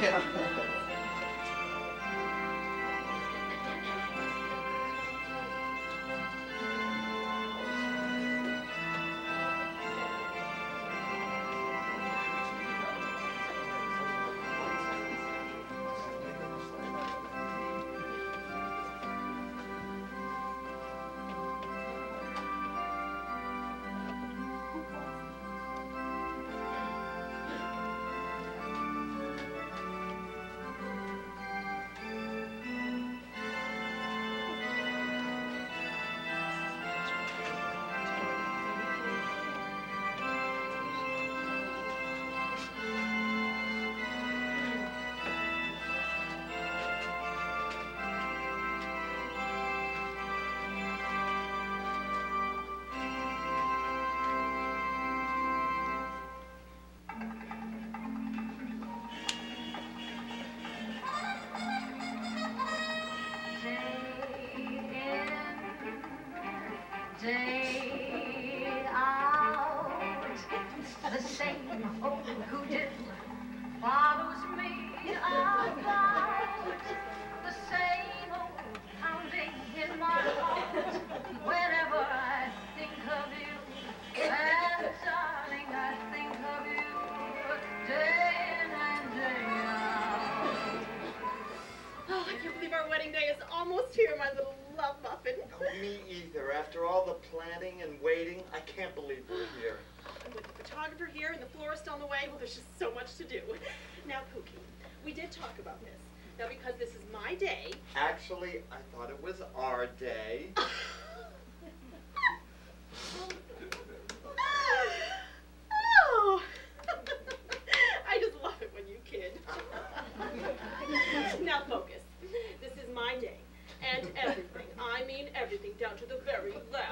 Yeah. day out. The same old hoodoo follows me about. The same old pounding in my heart whenever I think of you. And darling, I think of you day in and day out. Oh, I can't believe our wedding day is almost here, my little love muffin. Oh, me either. After all the planning and waiting, I can't believe we're here. And with the photographer here and the florist on the way, well, there's just so much to do. Now, Pookie, we did talk about this. Now, because this is my day, Actually, I thought it was our day. oh, I just love it when you kid. now, focus. This is my day, and everything, I mean everything, down to the very last